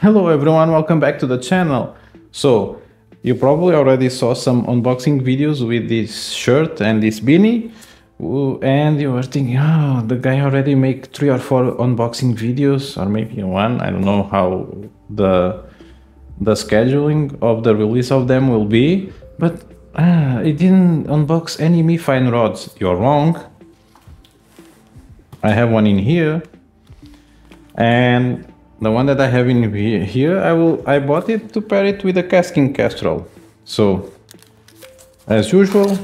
Hello everyone, welcome back to the channel. So, you probably already saw some unboxing videos with this shirt and this beanie. And you were thinking, oh, the guy already make three or four unboxing videos, or maybe one. I don't know how the the scheduling of the release of them will be. But ah, it didn't unbox any Mifine rods. You're wrong. I have one in here. And the one that I have in here, I will I bought it to pair it with a KastKing Kestrel. So, as usual,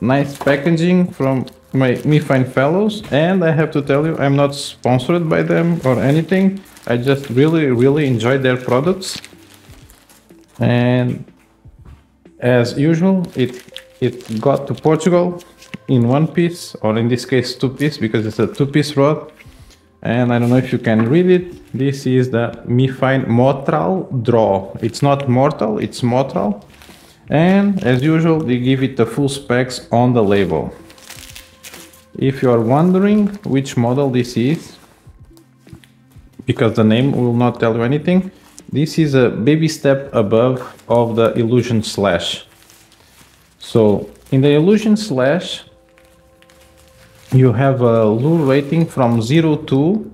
nice packaging from my Mifine fellows. And I have to tell you, I'm not sponsored by them or anything. I just really, really enjoy their products. And as usual, it it got to Portugal in one piece, or in this case two piece, because it's a two piece rod and I don't know if you can read it. This is the Mifine Motral Draw. It's not Mortal, it's Motral. And as usual, they give it the full specs on the label. If you are wondering which model this is, because the name will not tell you anything, this is a baby step above of the Illusion Slash. So in the Illusion Slash, you have a lure rating from 0 to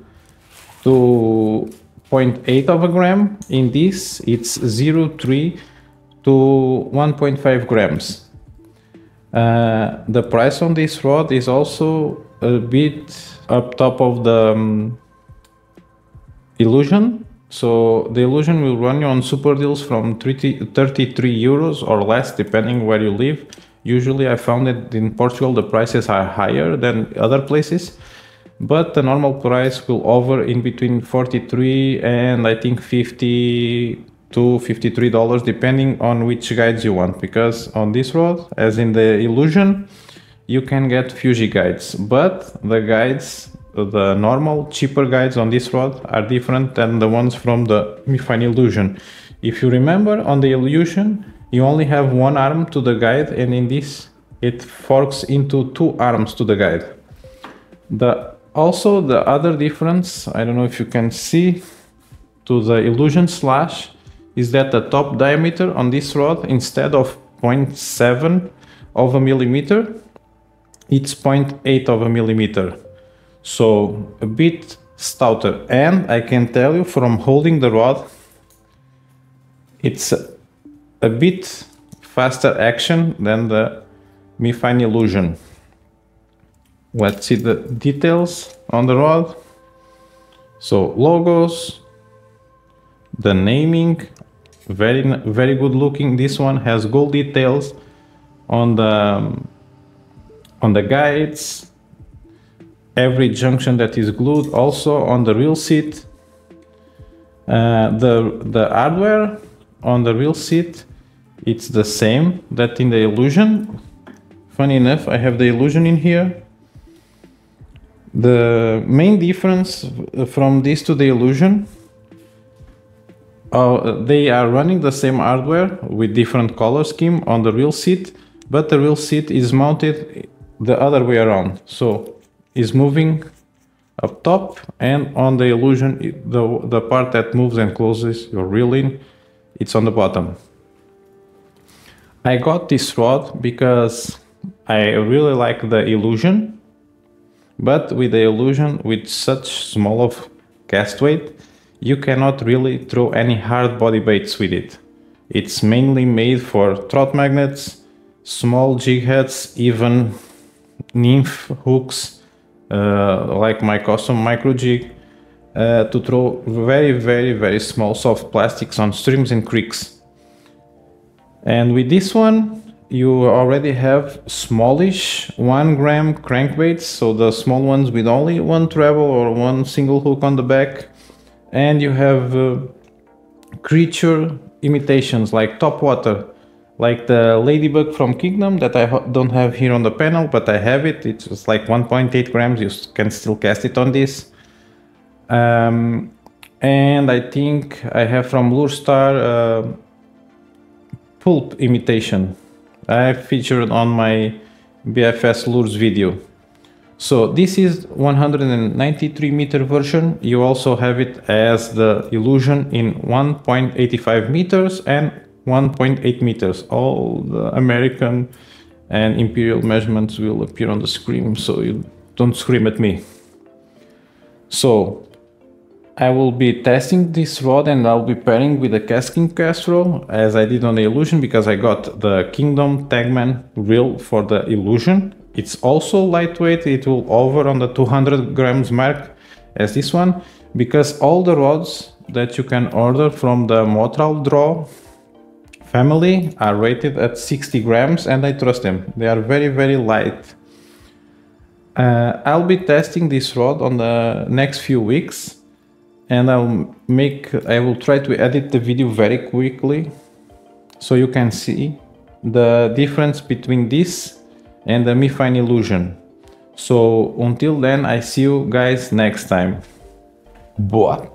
0.8 of a gram. In this, it's 0.3 to 1.5 grams. Uh, the price on this rod is also a bit up top of the um, Illusion. So the Illusion will run you on super deals from 30, 33 euros or less, depending where you live. Usually I found that in Portugal the prices are higher than other places, but the normal price will over in between 43 and I think 50 to 53 dollars depending on which guides you want. Because on this rod as in the illusion you can get fuji guides but the guides the normal cheaper guides on this rod are different than the ones from the Mifine illusion. If you remember on the illusion you only have one arm to the guide and in this it forks into two arms to the guide. The also the other difference, I don't know if you can see to the illusion slash is that the top diameter on this rod instead of 0.7 of a millimeter it's 0.8 of a millimeter so a bit stouter and I can tell you from holding the rod it's a bit faster action than the Mifine Illusion. Let's see the details on the rod. So logos, the naming, very very good looking. This one has gold details on the on the guides. Every junction that is glued also on the reel seat. Uh, the the hardware on the reel seat it's the same that in the illusion. Funny enough, I have the illusion in here. The main difference from this to the illusion, uh, they are running the same hardware with different color scheme on the real seat, but the real seat is mounted the other way around. So is moving up top and on the illusion, the, the part that moves and closes your reel in, it's on the bottom. I got this rod because I really like the illusion, but with the illusion with such small of cast weight, you cannot really throw any hard body baits with it. It's mainly made for trout magnets, small jig heads, even nymph hooks, uh, like my custom micro jig, uh, to throw very, very, very small soft plastics on streams and creeks. And with this one, you already have smallish one gram crankbaits. So the small ones with only one treble or one single hook on the back. And you have uh, creature imitations like top water, like the ladybug from Kingdom that I don't have here on the panel, but I have it. It's like 1.8 grams. You can still cast it on this. Um, and I think I have from Lure Star uh, pulp imitation I featured on my BFS lures video. So this is 193 meter version. You also have it as the Illusion in 1.85 meters and 1.8 meters. All the American and Imperial measurements will appear on the screen, so you don't scream at me. So I will be testing this rod and I'll be pairing with the KastKing Kestrel as I did on the Illusion because I got the Kingdom Tagman reel for the Illusion. It's also lightweight, it will over on the 200 grams mark as this one because all the rods that you can order from the Motral Draw family are rated at 60 grams and I trust them. They are very very light. Uh, I'll be testing this rod on the next few weeks and I'll make I will try to edit the video very quickly so you can see the difference between this and the MiFine Illusion. So until then I see you guys next time. Boa!